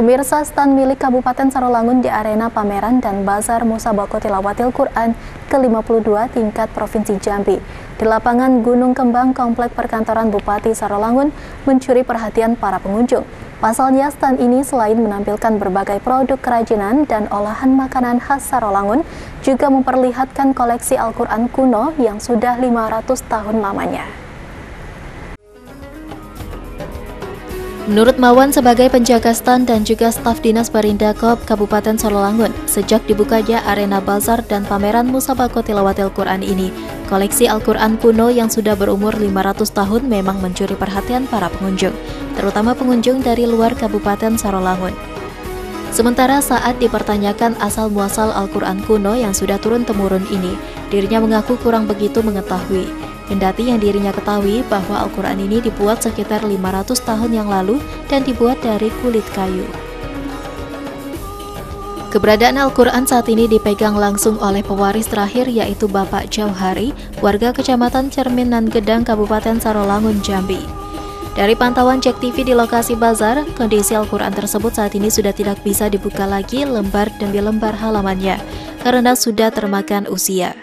Pemirsa stand milik Kabupaten Sarolangun di arena pameran dan bazar Musabako Tilawatil Quran ke-52 tingkat Provinsi Jambi. Di lapangan Gunung Kembang Komplek Perkantoran Bupati Sarolangun mencuri perhatian para pengunjung. Pasalnya stand ini selain menampilkan berbagai produk kerajinan dan olahan makanan khas Sarolangun, juga memperlihatkan koleksi Al-Quran kuno yang sudah 500 tahun lamanya. Menurut Mawan sebagai penjaga stand dan juga staf Dinas Barindakop Kabupaten Sololangun, sejak dibukanya arena bazar dan pameran Musabako Tilawatil Quran ini, koleksi Al-Quran kuno yang sudah berumur 500 tahun memang mencuri perhatian para pengunjung, terutama pengunjung dari luar Kabupaten Sololangun. Sementara saat dipertanyakan asal-muasal Al-Quran kuno yang sudah turun-temurun ini, dirinya mengaku kurang begitu mengetahui. Kendati yang dirinya ketahui bahwa Al-Quran ini dibuat sekitar 500 tahun yang lalu dan dibuat dari kulit kayu. Keberadaan Al-Quran saat ini dipegang langsung oleh pewaris terakhir yaitu Bapak Jauhari, warga Kecamatan Cerminan Gedang, Kabupaten Sarolangun, Jambi. Dari pantauan Cek TV di lokasi bazar, kondisi Al-Quran tersebut saat ini sudah tidak bisa dibuka lagi lembar demi lembar halamannya karena sudah termakan usia.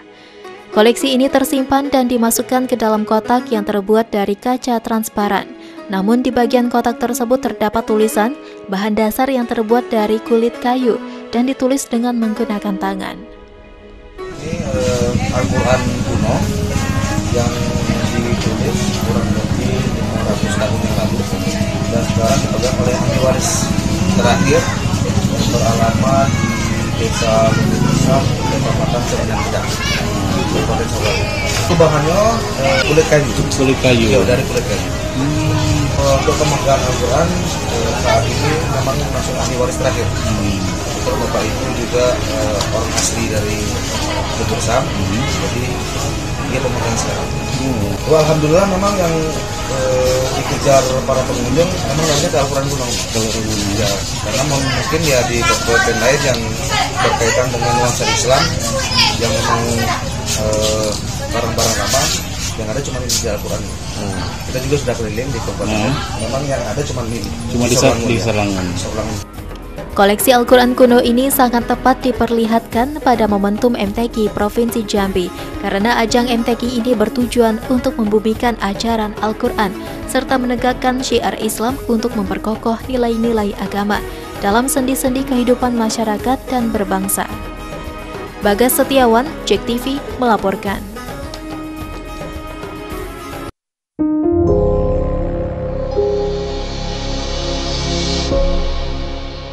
Koleksi ini tersimpan dan dimasukkan ke dalam kotak yang terbuat dari kaca transparan. Namun di bagian kotak tersebut terdapat tulisan bahan dasar yang terbuat dari kulit kayu dan ditulis dengan menggunakan tangan. Ini uh, Al-Quran kuno yang ditulis kurang lebih 500 tahun yang lalu dan sekarang dipegang oleh ahli waris terakhir yang beralamat di desa Lumbu Besar, Kecamatan Gedang. Kabupaten Solo. Itu bahannya eh, kulit kayu. Kulit kayu. Ya, dari kulit kayu. Hmm. Untuk pemegang Al-Quran eh, saat ini memang masuk ahli waris terakhir. Hmm. Untuk bapak itu juga eh, orang asli dari Bersam. Hmm. Jadi dia pemegang sekarang. Hmm. Alhamdulillah memang yang eh, dikejar para pengunjung memang namanya Al-Quran kuno. Ya, karena mungkin ya di kabupaten lain yang berkaitan dengan nuansa Islam yang memang Eh, barang-barang uh, apa yang ada cuma di Al-Quran. Hmm. Kita juga sudah keliling di kabupaten. Hmm. Memang yang ada cuma ini. Cuma di, di Serangan. Koleksi Al-Quran kuno ini sangat tepat diperlihatkan pada momentum MTQ Provinsi Jambi karena ajang MTQ ini bertujuan untuk membumikan ajaran Al-Quran serta menegakkan syiar Islam untuk memperkokoh nilai-nilai agama dalam sendi-sendi kehidupan masyarakat dan berbangsa. Bagas Setiawan, Cek TV, melaporkan.